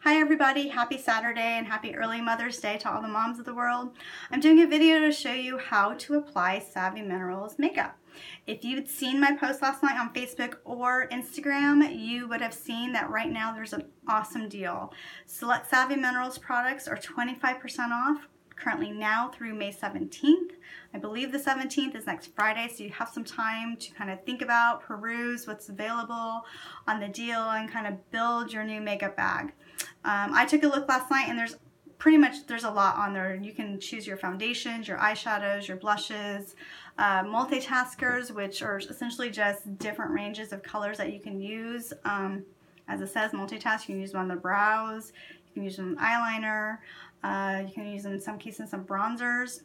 Hi everybody, happy Saturday and happy early Mother's Day to all the moms of the world. I'm doing a video to show you how to apply Savvy Minerals makeup. If you'd seen my post last night on Facebook or Instagram, you would have seen that right now there's an awesome deal. Select Savvy Minerals products are 25% off currently now through May 17th. I believe the 17th is next Friday, so you have some time to kind of think about, peruse what's available on the deal and kind of build your new makeup bag. Um, I took a look last night and there's pretty much, there's a lot on there. You can choose your foundations, your eyeshadows, your blushes, uh, multitaskers, which are essentially just different ranges of colors that you can use. Um, as it says, multitask, you can use them on the brows, you can use them on eyeliner, uh, you can use them in some cases some bronzers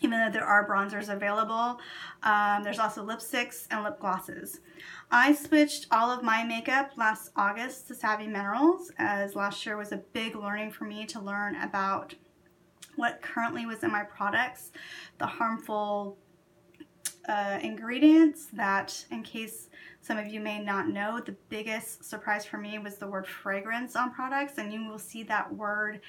even though there are bronzers available. Um, there's also lipsticks and lip glosses. I switched all of my makeup last August to Savvy Minerals as last year was a big learning for me to learn about what currently was in my products, the harmful uh, ingredients that in case some of you may not know, the biggest surprise for me was the word fragrance on products and you will see that word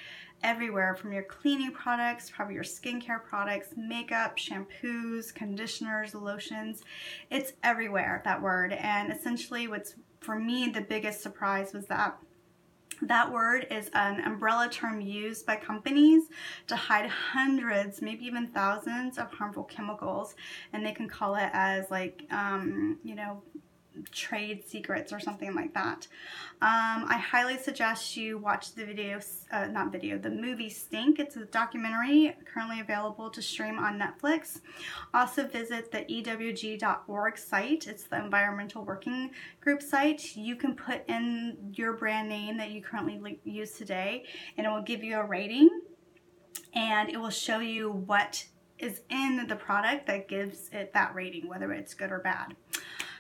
everywhere from your cleaning products, probably your skincare products, makeup, shampoos, conditioners, lotions. It's everywhere, that word. And essentially what's for me the biggest surprise was that that word is an umbrella term used by companies to hide hundreds, maybe even thousands of harmful chemicals. And they can call it as like, um, you know, trade secrets or something like that. Um, I highly suggest you watch the video, uh, not video, the movie Stink. It's a documentary currently available to stream on Netflix. Also visit the EWG.org site. It's the Environmental Working Group site. You can put in your brand name that you currently use today and it will give you a rating and it will show you what is in the product that gives it that rating, whether it's good or bad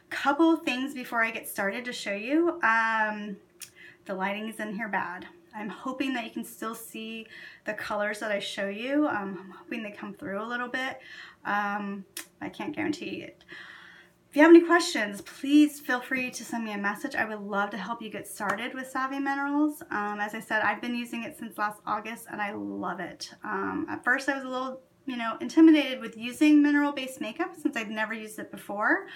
couple things before I get started to show you. Um, the lighting is in here bad. I'm hoping that you can still see the colors that I show you. Um, I'm hoping they come through a little bit. Um, I can't guarantee it. If you have any questions, please feel free to send me a message. I would love to help you get started with Savvy Minerals. Um, as I said, I've been using it since last August and I love it. Um, at first I was a little you know, intimidated with using mineral-based makeup since I've never used it before.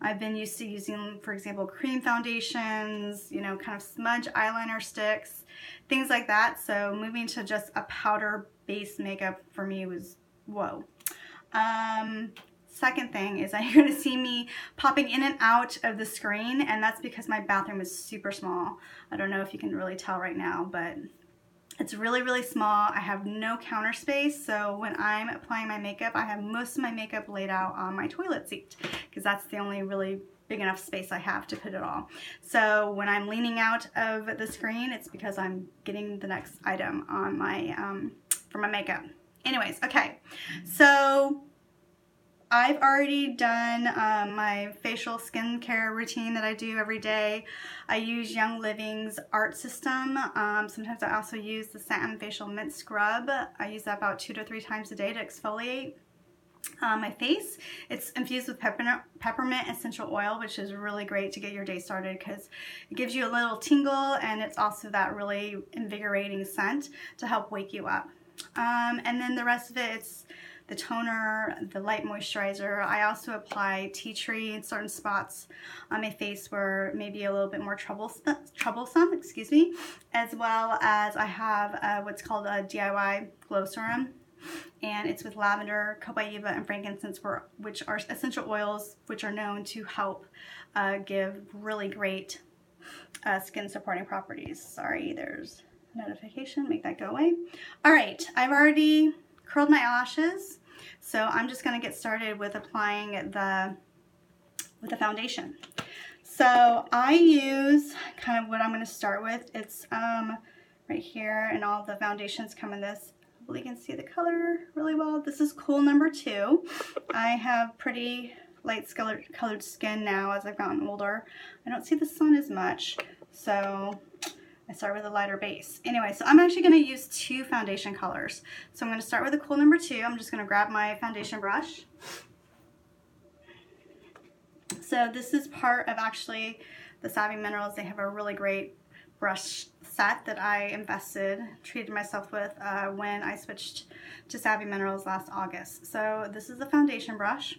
I've been used to using, for example, cream foundations, you know, kind of smudge eyeliner sticks, things like that. So moving to just a powder-based makeup for me was, whoa. Um, second thing is that you're to see me popping in and out of the screen and that's because my bathroom is super small. I don't know if you can really tell right now, but it's really, really small. I have no counter space, so when I'm applying my makeup, I have most of my makeup laid out on my toilet seat because that's the only really big enough space I have to put it all. So when I'm leaning out of the screen, it's because I'm getting the next item on my, um, for my makeup. Anyways, okay, so I've already done um, my facial skincare routine that I do every day. I use Young Living's Art System. Um, sometimes I also use the Satin Facial Mint Scrub. I use that about two to three times a day to exfoliate uh, my face. It's infused with peppermint, peppermint essential oil, which is really great to get your day started because it gives you a little tingle and it's also that really invigorating scent to help wake you up. Um, and then the rest of it, it's the toner, the light moisturizer. I also apply tea tree in certain spots on my face where maybe a little bit more troublesome, troublesome excuse me, as well as I have uh, what's called a DIY glow serum and it's with lavender, copaiba, and frankincense, which are essential oils which are known to help uh, give really great uh, skin supporting properties. Sorry, there's a notification, make that go away. All right, I've already curled my eyelashes. So I'm just gonna get started with applying the, with the foundation. So I use kind of what I'm gonna start with. It's um, right here and all the foundations come in this. Hopefully you can see the color really well. This is cool number two. I have pretty light colored skin now as I've gotten older. I don't see the sun as much. So I start with a lighter base. Anyway, so I'm actually going to use two foundation colors. So I'm going to start with a cool number two. I'm just going to grab my foundation brush. So this is part of actually the Savvy Minerals. They have a really great brush set that I invested, treated myself with uh, when I switched to Savvy Minerals last August. So this is the foundation brush.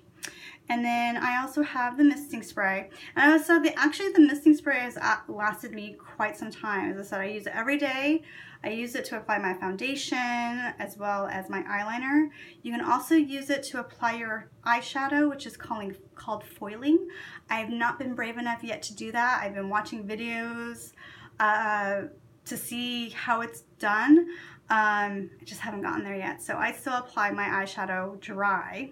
And then I also have the misting spray. And I also, the, actually the misting spray has uh, lasted me quite some time. As I said, I use it every day. I use it to apply my foundation as well as my eyeliner. You can also use it to apply your eyeshadow, which is calling, called foiling. I have not been brave enough yet to do that. I've been watching videos uh, to see how it's done. Um, I just haven't gotten there yet. So I still apply my eyeshadow dry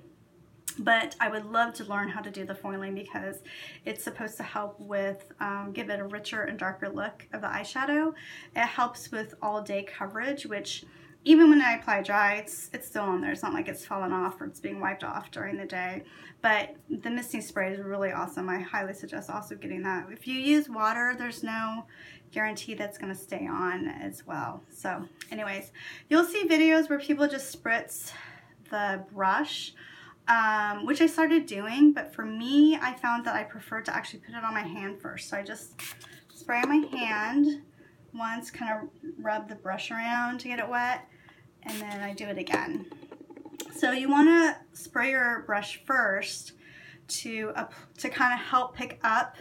but I would love to learn how to do the foiling because it's supposed to help with, um, give it a richer and darker look of the eyeshadow. It helps with all day coverage, which even when I apply dry, it's, it's still on there. It's not like it's fallen off or it's being wiped off during the day. But the misting spray is really awesome. I highly suggest also getting that. If you use water, there's no guarantee that's going to stay on as well. So anyways, you'll see videos where people just spritz the brush um, which I started doing, but for me, I found that I prefer to actually put it on my hand first. So I just spray on my hand once, kind of rub the brush around to get it wet, and then I do it again. So you want to spray your brush first to, to kind of help pick up,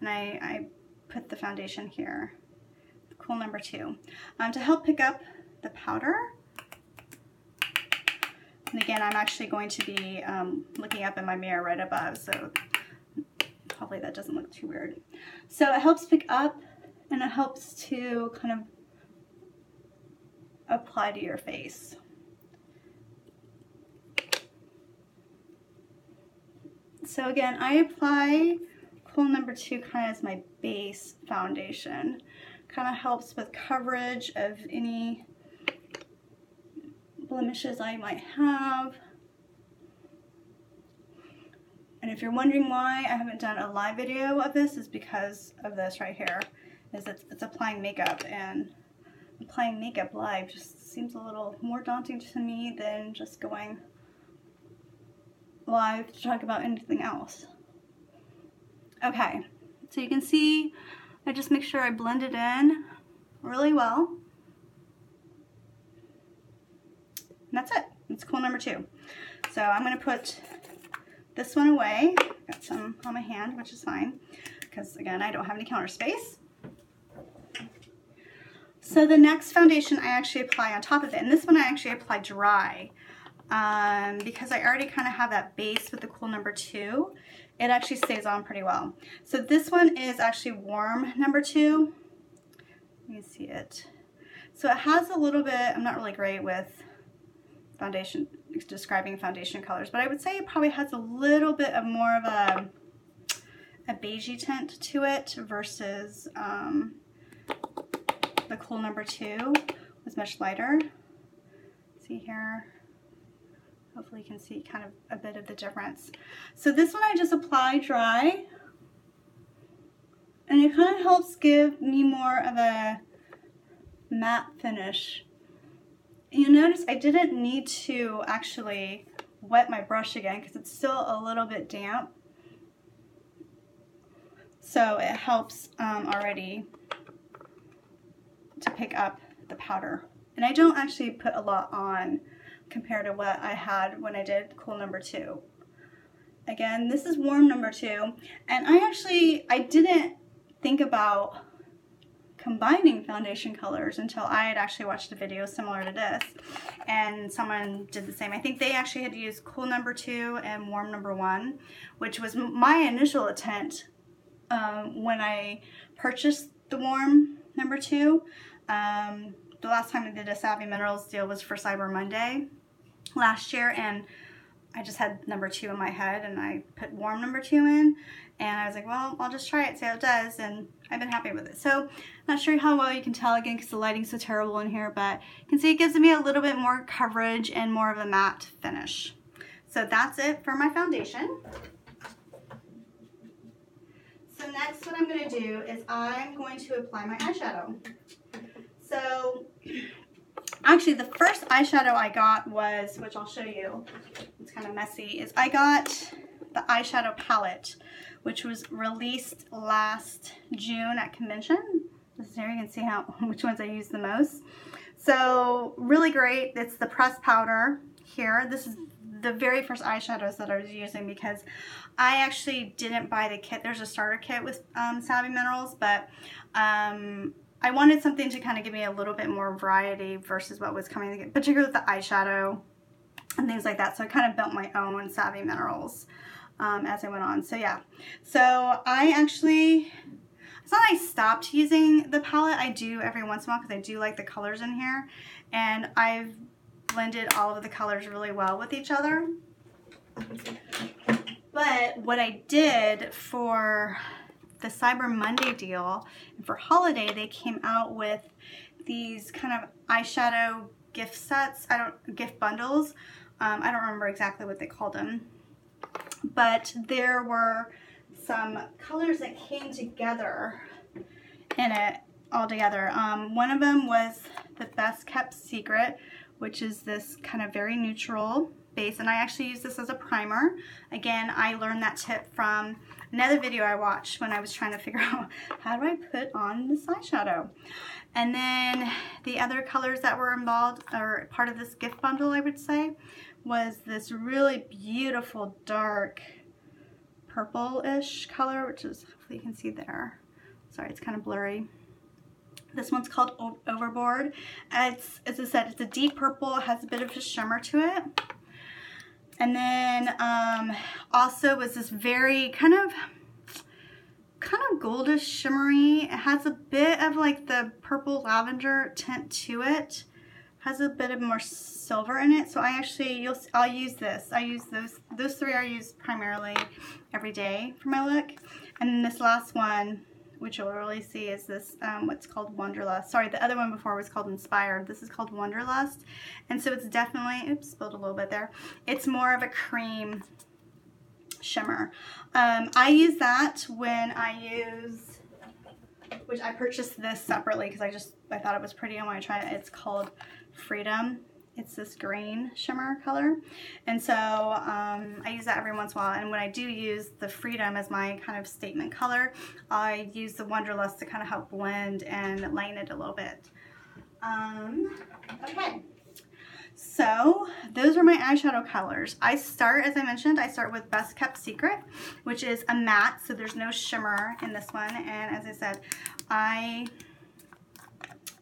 and I, I put the foundation here, cool number two, um, to help pick up the powder and again, I'm actually going to be um, looking up in my mirror right above, so hopefully that doesn't look too weird. So it helps pick up and it helps to kind of apply to your face. So again, I apply Cool number two kind of as my base foundation. Kind of helps with coverage of any blemishes I might have. And if you're wondering why I haven't done a live video of this is because of this right here. Is it's, it's applying makeup and applying makeup live just seems a little more daunting to me than just going live to talk about anything else. Okay, so you can see I just make sure I blend it in really well. And that's it. It's cool number two. So I'm going to put this one away. Got some on my hand, which is fine. Because again, I don't have any counter space. So the next foundation I actually apply on top of it. And this one I actually apply dry. Um, because I already kind of have that base with the cool number two. It actually stays on pretty well. So this one is actually warm number two. Let me see it. So it has a little bit, I'm not really great with foundation, describing foundation colors, but I would say it probably has a little bit of more of a, a beigey tint to it versus um, the Cool number two was much lighter. See here, hopefully you can see kind of a bit of the difference. So this one I just apply dry and it kind of helps give me more of a matte finish you notice I didn't need to actually wet my brush again because it's still a little bit damp. So it helps um, already to pick up the powder. And I don't actually put a lot on compared to what I had when I did cool number two. Again, this is warm number two. And I actually, I didn't think about combining foundation colors until I had actually watched a video similar to this and someone did the same. I think they actually had to use cool number two and warm number one, which was my initial intent um, when I purchased the warm number two. Um, the last time I did a Savvy Minerals deal was for Cyber Monday last year and I just had number two in my head and I put warm number two in and I was like, well, I'll just try it, see how it does, and I've been happy with it. So, not sure how well you can tell again because the lighting's so terrible in here, but you can see it gives me a little bit more coverage and more of a matte finish. So that's it for my foundation. So next what I'm going to do is I'm going to apply my eyeshadow. So actually the first eyeshadow I got was, which I'll show you, it's kind of messy, is I got the eyeshadow palette which was released last June at convention. This is here you can see how which ones I use the most. So really great. It's the pressed powder here. This is the very first eyeshadows that I was using because I actually didn't buy the kit. There's a starter kit with um, Savvy Minerals, but um, I wanted something to kind of give me a little bit more variety versus what was coming, particularly with the eyeshadow and things like that. So I kind of built my own Savvy Minerals um, as I went on. So yeah, so I actually, it's not I stopped using the palette. I do every once in a while because I do like the colors in here. And I've blended all of the colors really well with each other. But what I did for the Cyber Monday deal, and for holiday, they came out with these kind of eyeshadow gift sets, I don't, gift bundles. Um, I don't remember exactly what they called them. But there were some colors that came together in it all together. Um, one of them was the Best Kept Secret, which is this kind of very neutral base. And I actually use this as a primer. Again, I learned that tip from another video I watched when I was trying to figure out how do I put on this eyeshadow. And then the other colors that were involved, or part of this gift bundle, I would say, was this really beautiful dark purple-ish color, which is, hopefully you can see there. Sorry, it's kind of blurry. This one's called Overboard. It's, as I said, it's a deep purple. It has a bit of a shimmer to it. And then um, also was this very kind of kind of goldish shimmery. It has a bit of like the purple lavender tint to it. Has a bit of more silver in it. So I actually, you'll, I'll use this. I use those, those three I use primarily every day for my look. And then this last one which you'll really see is this, um, what's called Wanderlust. Sorry, the other one before was called Inspired. This is called Wanderlust. And so it's definitely, oops, spilled a little bit there. It's more of a cream shimmer. Um, I use that when I use, which I purchased this separately because I just, I thought it was pretty. I want to try it. It's called Freedom. It's this green shimmer color. And so um, I use that every once in a while. And when I do use the Freedom as my kind of statement color, I use the Wanderlust to kind of help blend and lighten it a little bit. Um, okay. So those are my eyeshadow colors. I start, as I mentioned, I start with Best Kept Secret, which is a matte, so there's no shimmer in this one. And as I said, I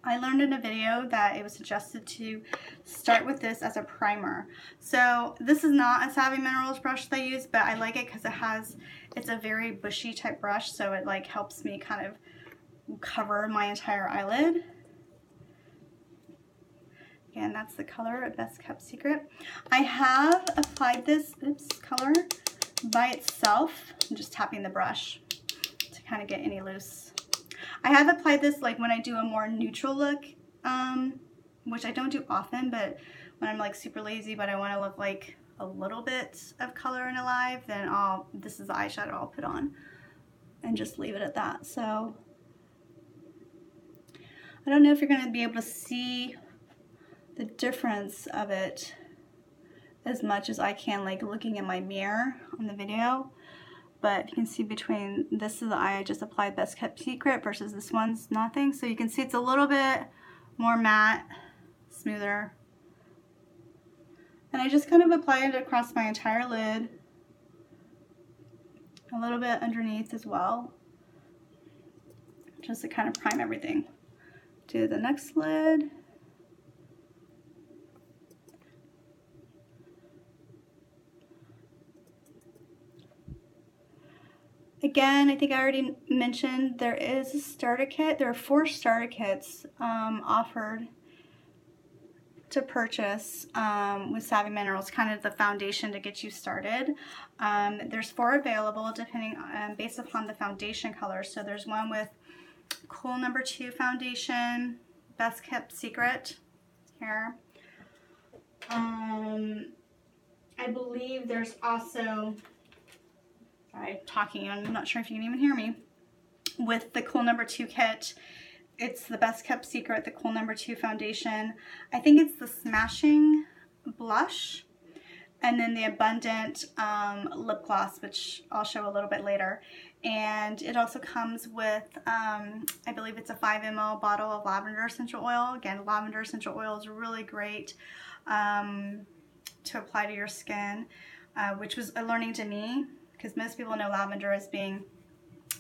I learned in a video that it was suggested to start with this as a primer. So this is not a Savvy Minerals brush that I use, but I like it because it has, it's a very bushy type brush, so it like helps me kind of cover my entire eyelid. Again, that's the color Best Kept Secret. I have applied this, oops, color by itself. I'm just tapping the brush to kind of get any loose I have applied this like when I do a more neutral look, um, which I don't do often, but when I'm like super lazy, but I want to look like a little bit of color and alive, then I'll, this is the eyeshadow I'll put on and just leave it at that. So I don't know if you're going to be able to see the difference of it as much as I can like looking in my mirror on the video but you can see between this is the eye I just applied Best Kept Secret versus this one's nothing. So you can see it's a little bit more matte, smoother. And I just kind of apply it across my entire lid. A little bit underneath as well. Just to kind of prime everything. Do the next lid. Again, I think I already mentioned there is a starter kit. There are four starter kits um, offered to purchase um, with Savvy Minerals, kind of the foundation to get you started. Um, there's four available depending um, based upon the foundation color. So there's one with Cool Number Two Foundation, Best Kept Secret here. Um, I believe there's also Sorry, talking, I'm not sure if you can even hear me. With the Cool Number 2 kit, it's the Best Kept Secret, the Cool Number 2 foundation. I think it's the Smashing Blush. And then the Abundant um, Lip Gloss, which I'll show a little bit later. and it also comes with, um, I believe it's a 5 ml bottle of lavender essential oil. Again, lavender essential oil is really great um, to apply to your skin, uh, which was a learning to me because most people know lavender as being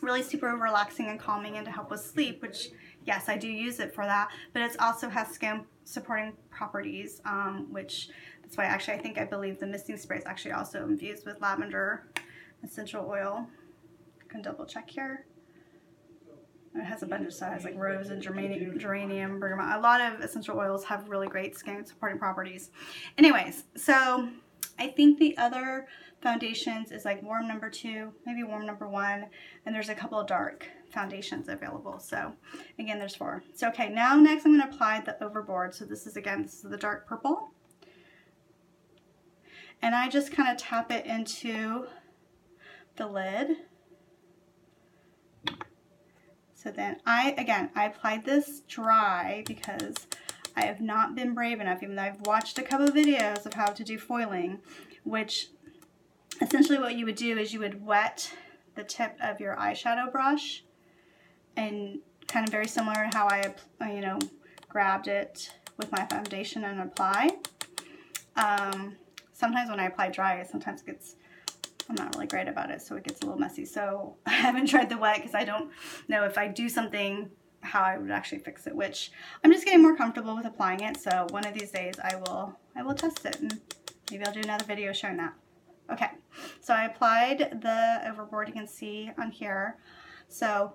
really super relaxing and calming and to help with sleep, which yes, I do use it for that, but it also has skin supporting properties, um, which that's why actually I think I believe the misting spray is actually also infused with lavender essential oil I can double check here. It has a bunch of stuff. Like rose and geranium, geranium, bergamot. A lot of essential oils have really great skin supporting properties. Anyways, so I think the other foundations is like warm number two, maybe warm number one, and there's a couple of dark foundations available. So again, there's four. So okay, now next I'm going to apply the overboard. So this is again, this is the dark purple. And I just kind of tap it into the lid. So then I, again, I applied this dry because I have not been brave enough, even though I've watched a couple of videos of how to do foiling, which essentially what you would do is you would wet the tip of your eyeshadow brush and kind of very similar to how I, you know, grabbed it with my foundation and apply. Um, sometimes when I apply dry, it sometimes gets I'm not really great about it, so it gets a little messy. So I haven't tried the wet because I don't know if I do something how I would actually fix it, which I'm just getting more comfortable with applying it. So one of these days I will I will test it and maybe I'll do another video showing that. Okay, so I applied the overboard you can see on here. So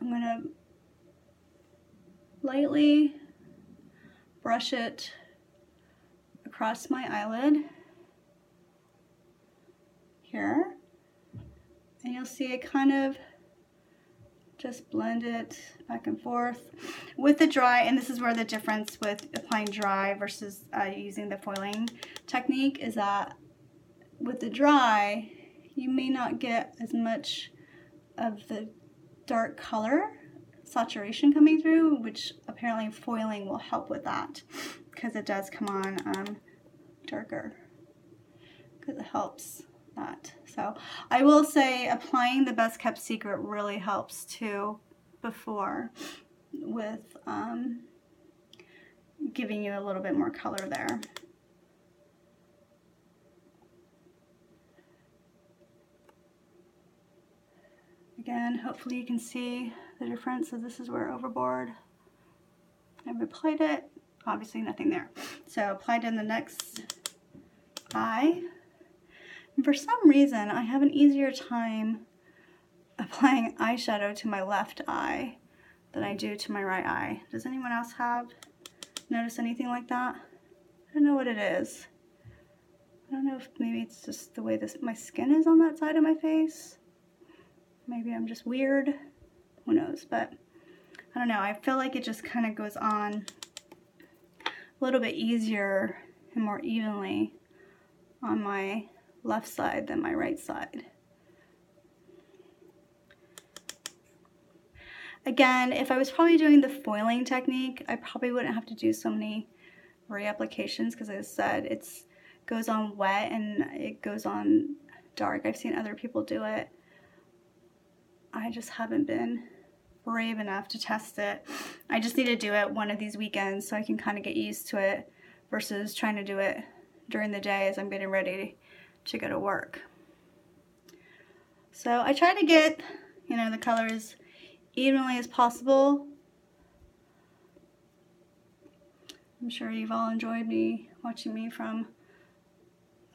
I'm gonna lightly brush it across my eyelid here. And you'll see it kind of just blend it back and forth. With the dry, and this is where the difference with applying dry versus uh, using the foiling technique is that with the dry, you may not get as much of the dark color saturation coming through, which apparently foiling will help with that because it does come on um, darker because it helps that. So I will say applying the best kept secret really helps too before with um, giving you a little bit more color there. Again, hopefully you can see the difference. So this is where overboard. I've applied it. Obviously nothing there. So applied in the next eye. And for some reason, I have an easier time applying eyeshadow to my left eye than I do to my right eye. Does anyone else have, notice anything like that? I don't know what it is. I don't know if maybe it's just the way this my skin is on that side of my face. Maybe I'm just weird. Who knows? But I don't know. I feel like it just kind of goes on a little bit easier and more evenly on my left side than my right side. Again, if I was probably doing the foiling technique, I probably wouldn't have to do so many reapplications because as I said, it goes on wet and it goes on dark. I've seen other people do it. I just haven't been brave enough to test it. I just need to do it one of these weekends so I can kind of get used to it versus trying to do it during the day as I'm getting ready to go to work. So I try to get, you know, the colors evenly as possible. I'm sure you've all enjoyed me watching me from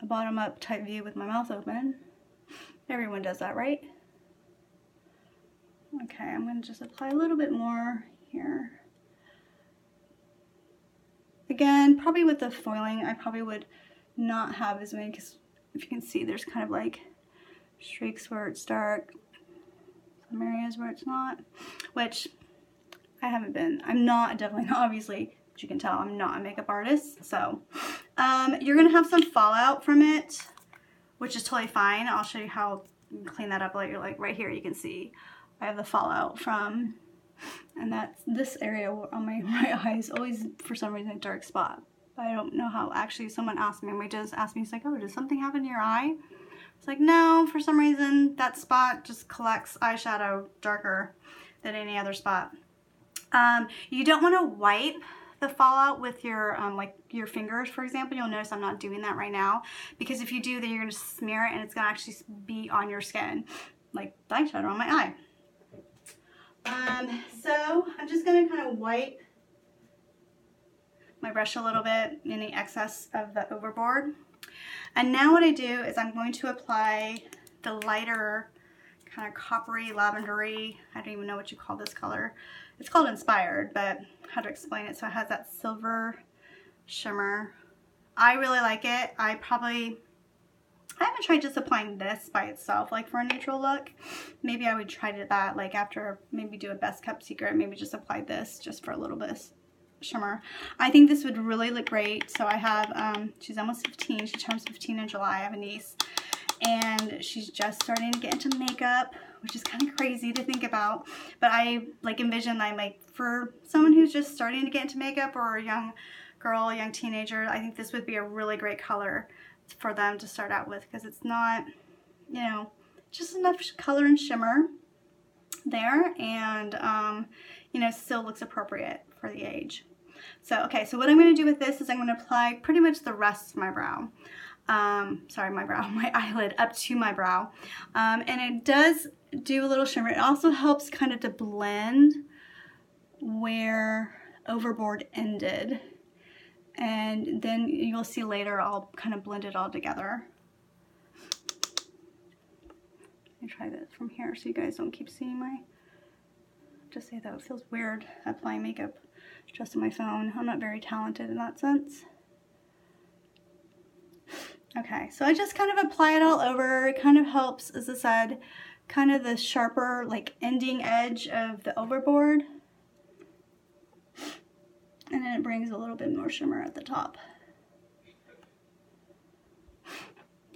a bottom up type view with my mouth open. Everyone does that, right? Okay, I'm going to just apply a little bit more here. Again, probably with the foiling, I probably would not have as many because if you can see, there's kind of like streaks where it's dark, some areas where it's not, which I haven't been. I'm not, definitely not, obviously, as you can tell, I'm not a makeup artist. So um, you're going to have some fallout from it, which is totally fine. I'll show you how you clean that up later. Like right here, you can see I have the fallout from, and that's this area on my right eye is always, for some reason, a dark spot. I don't know how. Actually, someone asked me, and my just asked me, he's like, oh, does something happen to your eye? It's like, no, for some reason, that spot just collects eyeshadow darker than any other spot. Um, you don't want to wipe the fallout with your um, like your fingers for example you'll notice I'm not doing that right now because if you do then you're gonna smear it and it's gonna actually be on your skin like eyeshadow on my eye um, so I'm just gonna kind of wipe my brush a little bit any excess of the overboard and now what I do is I'm going to apply the lighter kind of coppery lavendery I don't even know what you call this color it's called Inspired, but how to explain it. So it has that silver shimmer. I really like it. I probably, I haven't tried just applying this by itself, like for a neutral look. Maybe I would try to that, like after maybe do a best kept secret, maybe just apply this just for a little bit shimmer. I think this would really look great. So I have, um, she's almost 15. She turns 15 in July. I have a niece and she's just starting to get into makeup which is kind of crazy to think about. But I like envision I'm like for someone who's just starting to get into makeup or a young girl, young teenager, I think this would be a really great color for them to start out with because it's not, you know, just enough color and shimmer there and, um, you know, still looks appropriate for the age. So, okay, so what I'm going to do with this is I'm going to apply pretty much the rest of my brow. Um, sorry, my brow, my eyelid up to my brow. Um, and it does do a little shimmer. It also helps kind of to blend where overboard ended. And then you'll see later I'll kind of blend it all together. Let me try this from here so you guys don't keep seeing my, just say that it feels weird applying makeup just on my phone. I'm not very talented in that sense. Okay, so I just kind of apply it all over. It kind of helps, as I said, kind of the sharper like ending edge of the overboard. And then it brings a little bit more shimmer at the top.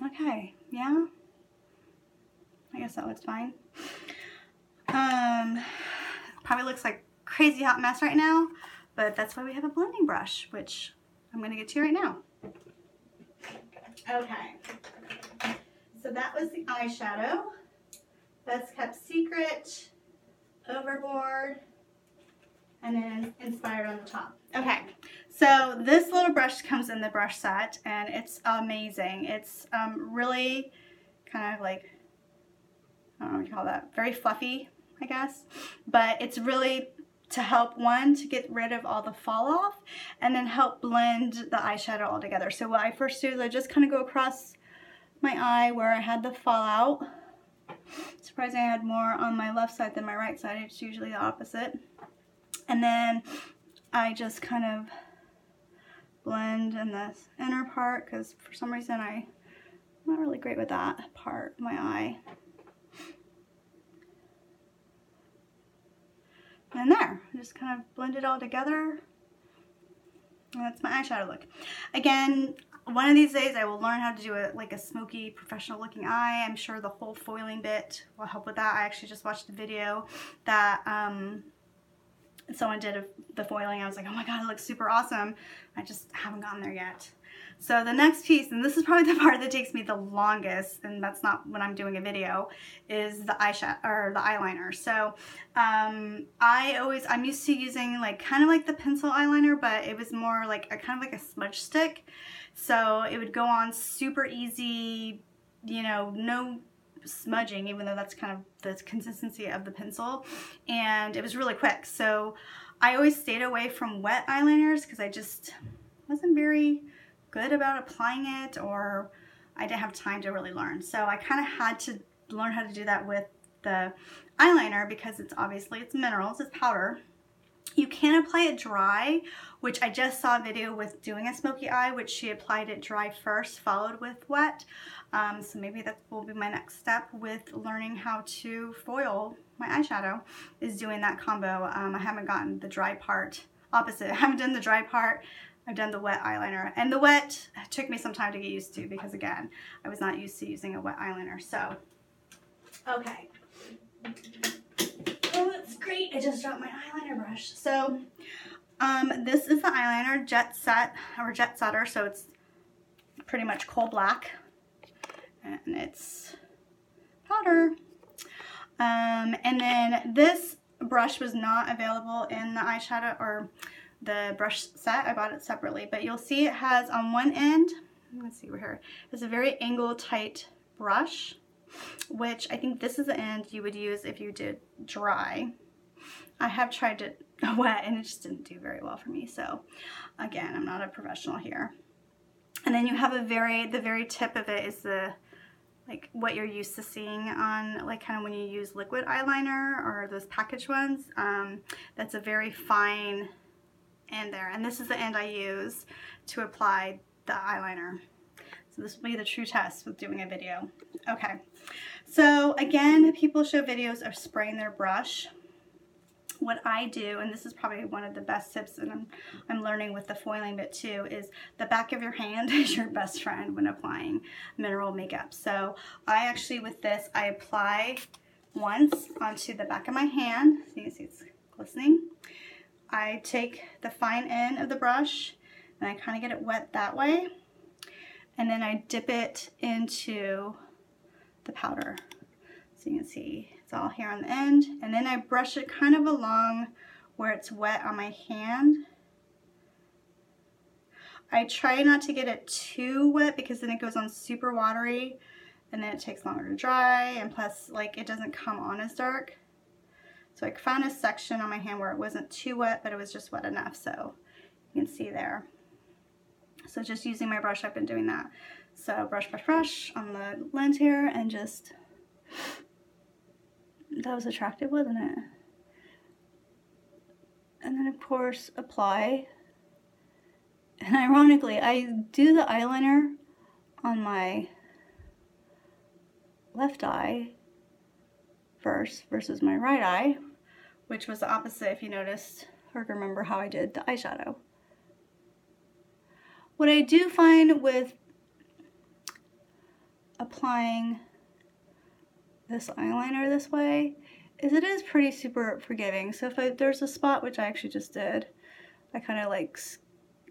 Okay, yeah. I guess that looks fine. Um, probably looks like crazy hot mess right now, but that's why we have a blending brush, which I'm gonna get to right now. Okay, so that was the eyeshadow. Best Kept Secret, Overboard, and then Inspired on the top. Okay, so this little brush comes in the brush set, and it's amazing. It's um, really kind of like, I don't know what you call that, very fluffy, I guess. But it's really to help one to get rid of all the fall off and then help blend the eyeshadow all together. So what I first do is I just kind of go across my eye where I had the fallout Surprising I had more on my left side than my right side. It's usually the opposite. And then I just kind of blend in this inner part because for some reason I'm not really great with that part, of my eye. And there, just kind of blend it all together. And that's my eyeshadow look. Again, one of these days I will learn how to do it like a smoky professional looking eye. I'm sure the whole foiling bit will help with that. I actually just watched a video that um, someone did of the foiling. I was like, oh my god, it looks super awesome. I just haven't gotten there yet. So the next piece, and this is probably the part that takes me the longest, and that's not when I'm doing a video, is the eyeshadow or the eyeliner. So um, I always, I'm used to using like kind of like the pencil eyeliner, but it was more like a kind of like a smudge stick. So it would go on super easy, you know, no smudging, even though that's kind of the consistency of the pencil. And it was really quick. So I always stayed away from wet eyeliners because I just wasn't very good about applying it or I didn't have time to really learn. So I kind of had to learn how to do that with the eyeliner because it's obviously it's minerals, it's powder. You can apply it dry, which I just saw a video with doing a smoky eye, which she applied it dry first, followed with wet. Um, so maybe that will be my next step with learning how to foil my eyeshadow, is doing that combo. Um, I haven't gotten the dry part opposite. I haven't done the dry part. I've done the wet eyeliner. And the wet took me some time to get used to because, again, I was not used to using a wet eyeliner. So, okay. Great. I just dropped my eyeliner brush. So, um, this is the eyeliner Jet Set or Jet Setter, so it's pretty much coal black. and it's powder. Um, and then this brush was not available in the eyeshadow or the brush set. I bought it separately, but you'll see it has on one end, let's see, we're here, it's a very angle tight brush, which I think this is the end you would use if you did dry. I have tried it wet and it just didn't do very well for me. So again, I'm not a professional here. And then you have a very, the very tip of it is the, like what you're used to seeing on like kind of when you use liquid eyeliner or those packaged ones. Um, that's a very fine end there. And this is the end I use to apply the eyeliner. So this will be the true test with doing a video. Okay, so again, people show videos of spraying their brush what I do, and this is probably one of the best tips that I'm, I'm learning with the foiling bit too, is the back of your hand is your best friend when applying mineral makeup. So I actually, with this, I apply once onto the back of my hand. So you can see it's glistening. I take the fine end of the brush and I kind of get it wet that way. And then I dip it into the powder. So you can see it's all here on the end. And then I brush it kind of along where it's wet on my hand. I try not to get it too wet because then it goes on super watery and then it takes longer to dry and plus like it doesn't come on as dark. So I found a section on my hand where it wasn't too wet but it was just wet enough so you can see there. So just using my brush I've been doing that. So brush, brush, brush on the lens here and just that was attractive, wasn't it? And then of course apply. And ironically, I do the eyeliner on my left eye first versus my right eye, which was the opposite if you noticed or remember how I did the eyeshadow. What I do find with applying this eyeliner this way is it is pretty super forgiving. So if I, there's a spot, which I actually just did, I kind of like,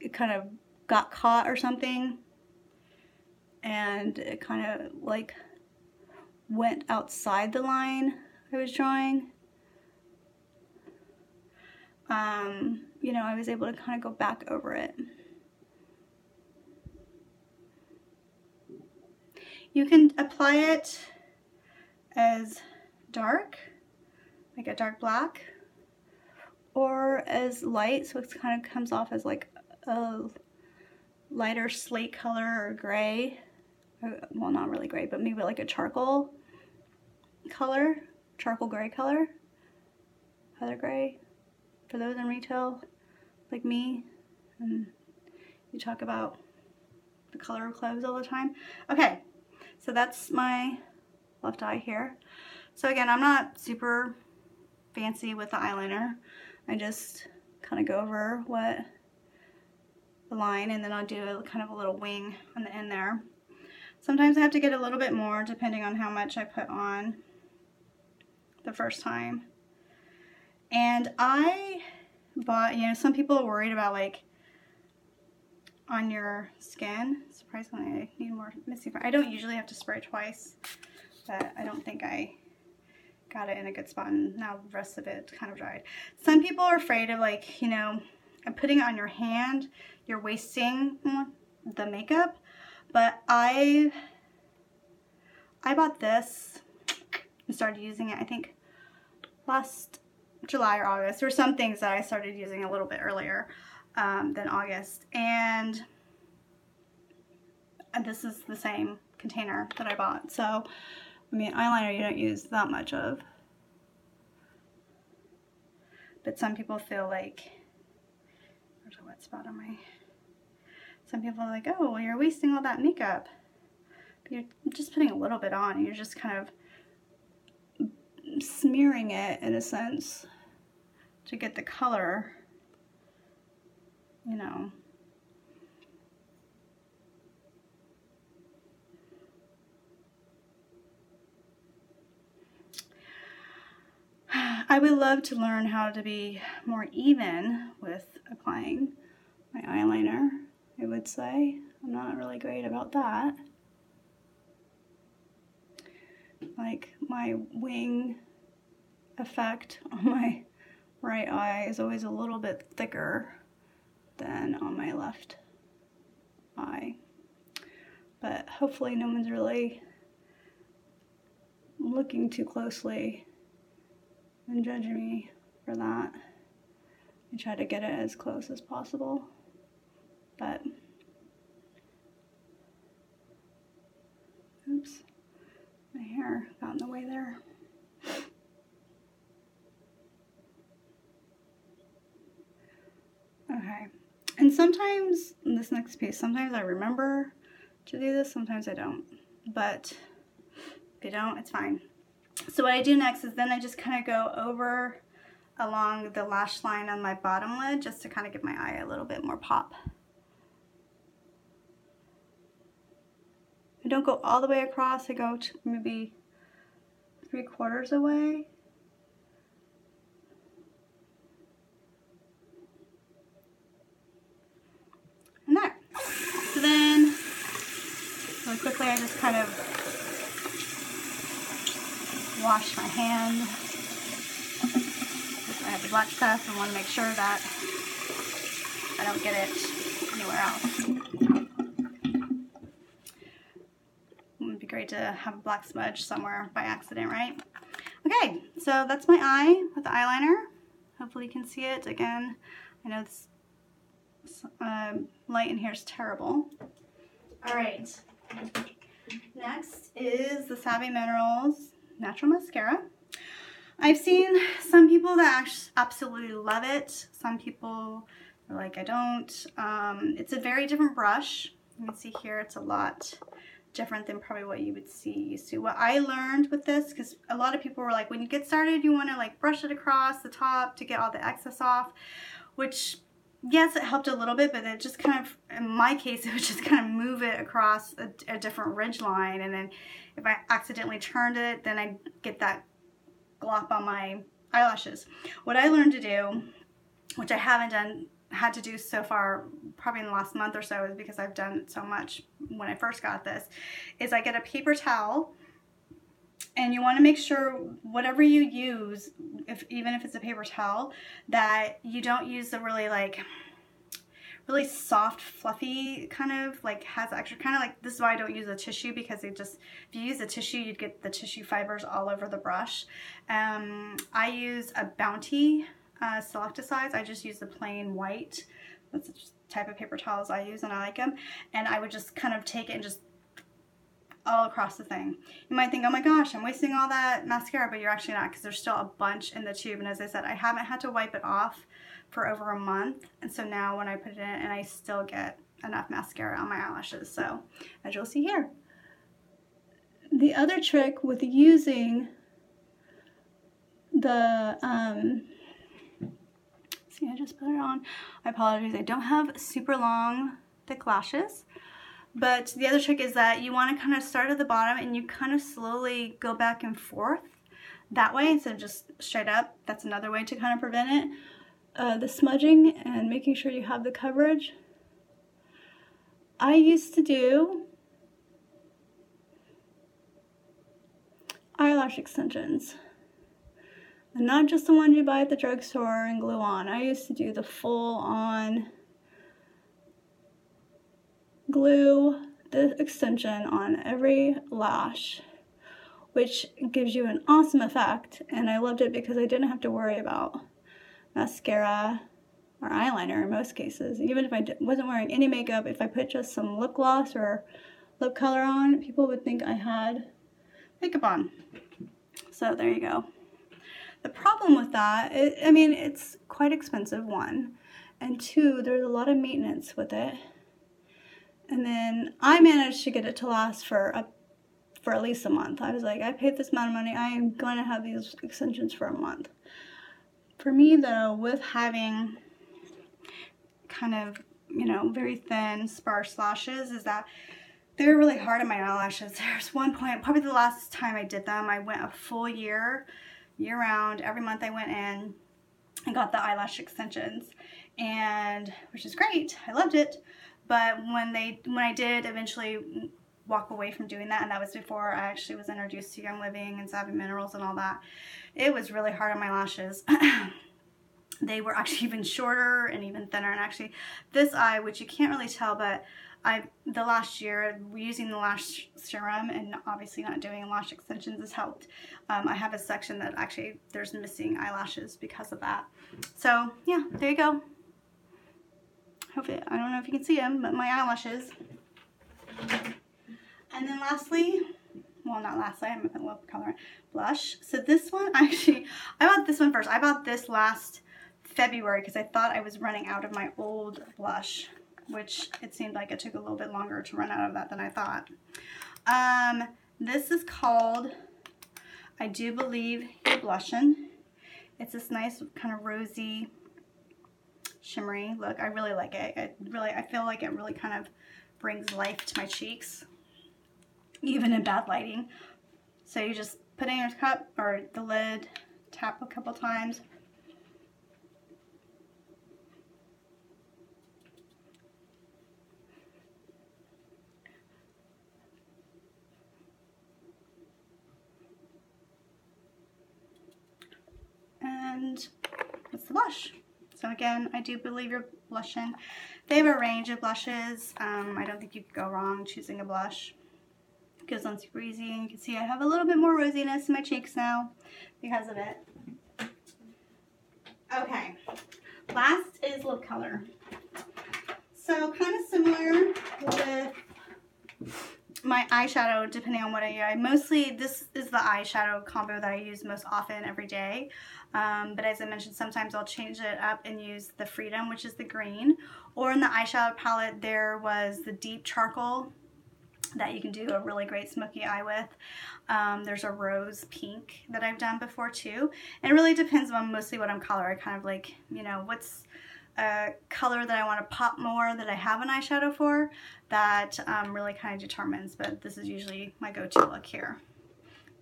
it kind of got caught or something and it kind of like went outside the line I was drawing. Um, you know, I was able to kind of go back over it. You can apply it as dark, like a dark black, or as light, so it kind of comes off as like a lighter slate color or gray. Uh, well, not really gray, but maybe like a charcoal color, charcoal gray color, heather gray, for those in retail like me, and you talk about the color of clothes all the time. Okay, so that's my left eye here. So again, I'm not super fancy with the eyeliner. I just kind of go over what the line and then I'll do a, kind of a little wing on the end there. Sometimes I have to get a little bit more depending on how much I put on the first time. And I bought, you know, some people are worried about like on your skin. Surprisingly, I need more missing. I don't usually have to spray twice but I don't think I got it in a good spot and now the rest of it kind of dried. Some people are afraid of like, you know, putting it on your hand, you're wasting the makeup, but I, I bought this and started using it, I think last July or August. There were some things that I started using a little bit earlier um, than August. And, and this is the same container that I bought. So I mean, eyeliner you don't use that much of. But some people feel like, there's a wet spot on my, some people are like, oh, well, you're wasting all that makeup. But you're just putting a little bit on you're just kind of smearing it in a sense to get the color, you know, I would love to learn how to be more even with applying my eyeliner, I would say. I'm not really great about that. like my wing effect on my right eye is always a little bit thicker than on my left eye. But hopefully no one's really looking too closely and judge me for that. I try to get it as close as possible, but oops, my hair got in the way there. Okay, and sometimes, in this next piece, sometimes I remember to do this, sometimes I don't, but if you don't, it's fine. So what I do next is then I just kind of go over along the lash line on my bottom lid just to kind of give my eye a little bit more pop. I don't go all the way across, I go maybe three quarters away. And there. So then, really quickly I just kind of wash my hand. I have the black stuff and want to make sure that I don't get it anywhere else. It would be great to have a black smudge somewhere by accident, right? Okay, so that's my eye with the eyeliner. Hopefully you can see it. Again, I know this um, light in here is terrible. All right, next is the Savvy Minerals natural mascara. I've seen some people that absolutely love it. Some people are like, I don't. Um, it's a very different brush. You can see here it's a lot different than probably what you would see to. What I learned with this, because a lot of people were like, when you get started, you want to like brush it across the top to get all the excess off, which yes, it helped a little bit, but it just kind of, in my case, it would just kind of move it across a, a different ridge line. And then if I accidentally turned it, then I get that glop on my eyelashes. What I learned to do, which I haven't done, had to do so far, probably in the last month or so, is because I've done so much when I first got this, is I get a paper towel and you want to make sure whatever you use, if even if it's a paper towel, that you don't use the really like really soft, fluffy kind of like has extra kind of like this is why I don't use a tissue because it just if you use a tissue you'd get the tissue fibers all over the brush. Um, I use a Bounty uh, Select-A-Size. I just use the plain white. That's the type of paper towels I use and I like them. And I would just kind of take it and just all across the thing. You might think, oh my gosh, I'm wasting all that mascara, but you're actually not because there's still a bunch in the tube. And as I said, I haven't had to wipe it off for over a month. And so now when I put it in and I still get enough mascara on my eyelashes. So as you'll see here. The other trick with using the, um, see I just put it on. I apologize, I don't have super long thick lashes. But the other trick is that you want to kind of start at the bottom and you kind of slowly go back and forth that way instead of just straight up. That's another way to kind of prevent it. Uh, the smudging and making sure you have the coverage. I used to do eyelash extensions. And not just the ones you buy at the drugstore and glue on. I used to do the full on glue the extension on every lash which gives you an awesome effect and I loved it because I didn't have to worry about mascara or eyeliner in most cases. Even if I wasn't wearing any makeup if I put just some lip gloss or lip color on people would think I had makeup on. So there you go. The problem with that it, I mean it's quite expensive one. And two there's a lot of maintenance with it and then I managed to get it to last for a, for at least a month. I was like, I paid this amount of money. I am going to have these extensions for a month. For me, though, with having kind of, you know, very thin, sparse lashes, is that they're really hard on my eyelashes. There's one point, probably the last time I did them, I went a full year, year round. Every month I went in and got the eyelash extensions, and which is great. I loved it. But when they when I did eventually walk away from doing that and that was before I actually was introduced to Young Living and Savvy Minerals and all that. It was really hard on my lashes. they were actually even shorter and even thinner and actually this eye which you can't really tell but I the last year using the lash serum and obviously not doing lash extensions has helped. Um, I have a section that actually there's missing eyelashes because of that. So yeah, there you go. I don't know if you can see them, but my eyelashes. And then lastly, well not lastly, I'm gonna put color blush. So this one actually, I bought this one first. I bought this last February because I thought I was running out of my old blush which it seemed like it took a little bit longer to run out of that than I thought. Um, this is called, I do believe, Blushin'. It's this nice kind of rosy, shimmery look. I really like it. It really, I feel like it really kind of brings life to my cheeks, even in bad lighting. So you just put in your cup or the lid, tap a couple times, and it's the blush. So again, I do believe you're blushing. They have a range of blushes. Um, I don't think you could go wrong choosing a blush. It goes on super easy and you can see I have a little bit more rosiness in my cheeks now because of it. Okay, last is lip color. So kind of similar with my eyeshadow depending on what I use. I Mostly this is the eyeshadow combo that I use most often every day. Um, but as I mentioned, sometimes I'll change it up and use the Freedom, which is the green. Or in the eyeshadow palette, there was the deep charcoal that you can do a really great smoky eye with. Um, there's a rose pink that I've done before too. And it really depends on mostly what I'm color. I kind of like, you know, what's a color that I want to pop more that I have an eyeshadow for that um, really kind of determines. But this is usually my go-to look here.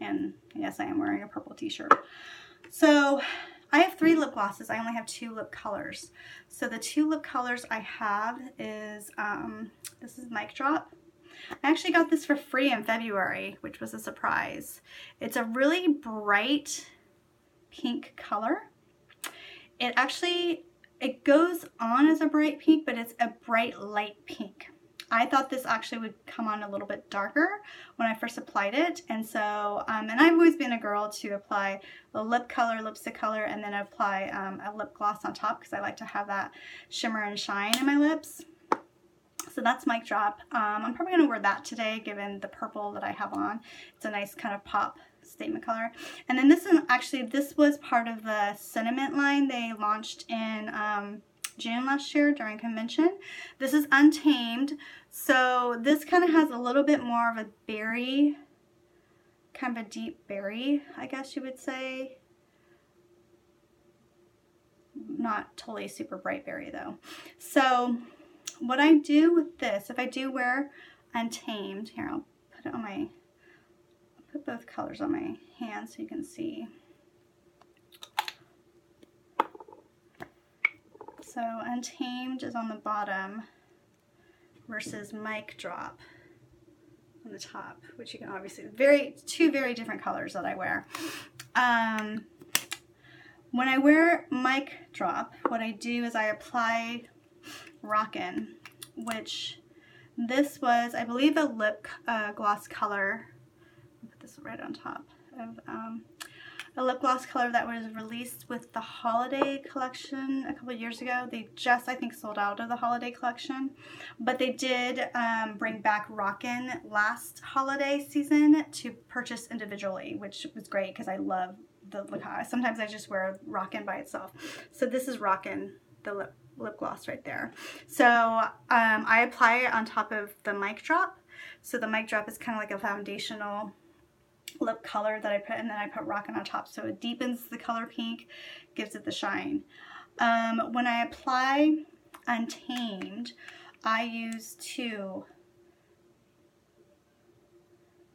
And yes, I am wearing a purple t-shirt. So I have three lip glosses. I only have two lip colors. So the two lip colors I have is, um, this is Mic Drop. I actually got this for free in February, which was a surprise. It's a really bright pink color. It actually, it goes on as a bright pink, but it's a bright light pink. I thought this actually would come on a little bit darker when I first applied it. And so, um, and I've always been a girl to apply the lip color, lipstick color, and then apply um, a lip gloss on top because I like to have that shimmer and shine in my lips. So that's Mic Drop. Um, I'm probably going to wear that today given the purple that I have on. It's a nice kind of pop statement color. And then this is actually, this was part of the Sentiment line they launched in um, June last year during convention. This is Untamed. So this kind of has a little bit more of a berry, kind of a deep berry, I guess you would say. Not totally super bright berry though. So what I do with this, if I do wear Untamed, here I'll put it on my, put both colors on my hand so you can see. So Untamed is on the bottom versus Mic Drop on the top, which you can obviously, very two very different colors that I wear. Um, when I wear Mic Drop, what I do is I apply Rockin', which this was, I believe, a lip uh, gloss color. Right on top of um, a lip gloss color that was released with the holiday collection a couple years ago. They just, I think, sold out of the holiday collection, but they did um, bring back Rockin' last holiday season to purchase individually, which was great because I love the look. Sometimes I just wear Rockin' by itself. So this is Rockin', the lip, lip gloss right there. So um, I apply it on top of the mic drop. So the mic drop is kind of like a foundational lip color that I put and then I put Rockin' on top so it deepens the color pink, gives it the shine. Um, when I apply Untamed, I use two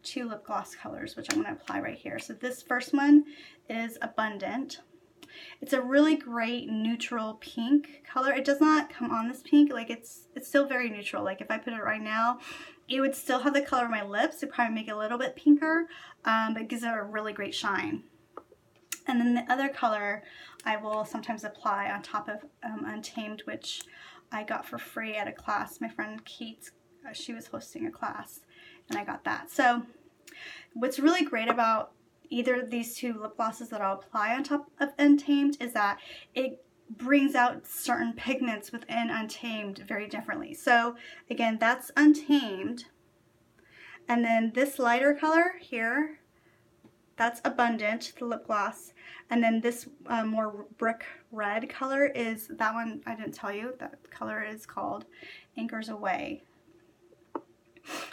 two lip gloss colors, which I'm going to apply right here. So this first one is Abundant, It's a really great neutral pink color. It does not come on this pink. Like it's it's still very neutral. Like if I put it right now, it would still have the color of my lips. It probably make it a little bit pinker, um, but gives it a really great shine. And then the other color I will sometimes apply on top of um, Untamed, which I got for free at a class. My friend Kate, uh, she was hosting a class, and I got that. So what's really great about either of these two lip glosses that I'll apply on top of Untamed is that it brings out certain pigments within Untamed very differently. So again, that's Untamed. And then this lighter color here, that's Abundant, the lip gloss. And then this uh, more brick red color is, that one I didn't tell you, that color is called Anchors Away.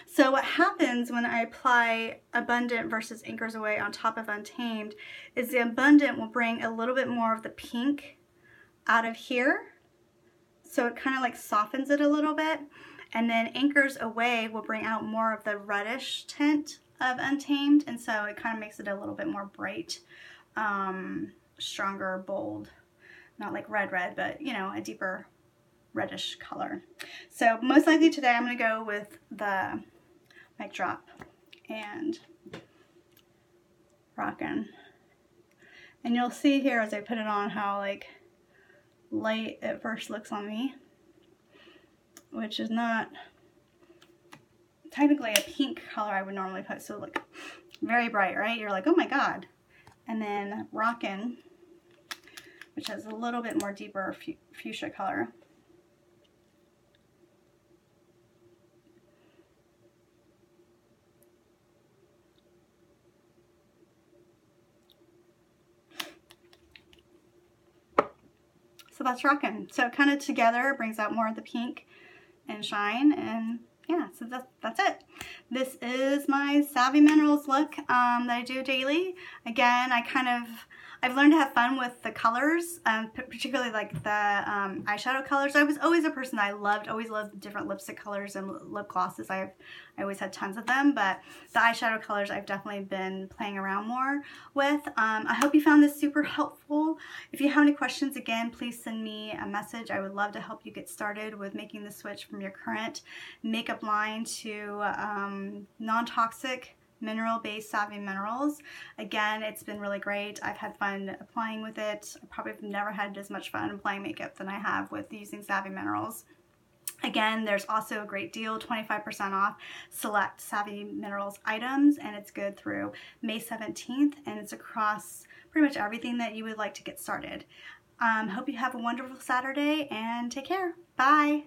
So what happens when I apply Abundant versus Anchors Away on top of Untamed is the Abundant will bring a little bit more of the pink out of here. So it kind of like softens it a little bit. And then Anchors Away will bring out more of the reddish tint of Untamed. And so it kind of makes it a little bit more bright, um, stronger, bold. Not like red red, but you know, a deeper reddish color. So most likely today I'm going to go with the mic drop and rockin'. And you'll see here as I put it on how like light it first looks on me, which is not technically a pink color I would normally put. So look, very bright, right? You're like, oh my God. And then Rockin', which has a little bit more deeper fuchsia color. So that's Rockin'. So kind of together brings out more of the pink and shine and yeah, so that's, that's it. This is my Savvy Minerals look um, that I do daily. Again, I kind of I've learned to have fun with the colors, um, particularly like the um, eyeshadow colors. I was always a person I loved, always loved different lipstick colors and lip glosses. I've I always had tons of them, but the eyeshadow colors I've definitely been playing around more with. Um, I hope you found this super helpful. If you have any questions, again, please send me a message. I would love to help you get started with making the switch from your current makeup line to um, non-toxic mineral-based Savvy Minerals. Again, it's been really great. I've had fun applying with it. I probably have never had as much fun applying makeup than I have with using Savvy Minerals. Again, there's also a great deal, 25% off select Savvy Minerals items, and it's good through May 17th, and it's across pretty much everything that you would like to get started. Um, hope you have a wonderful Saturday, and take care. Bye!